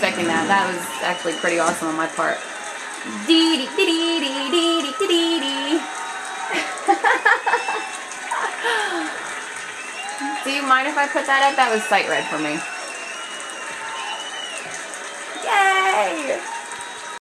that was actually pretty awesome on my part. Dee dee dee dee dee dee dee dee dee. Do you mind if I put that up? That was sight read for me. Yay!